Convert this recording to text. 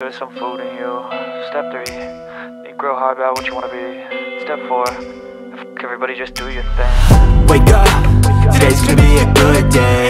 There's some food in you. Step three, think real hard about what you wanna be. Step four, everybody just do your thing.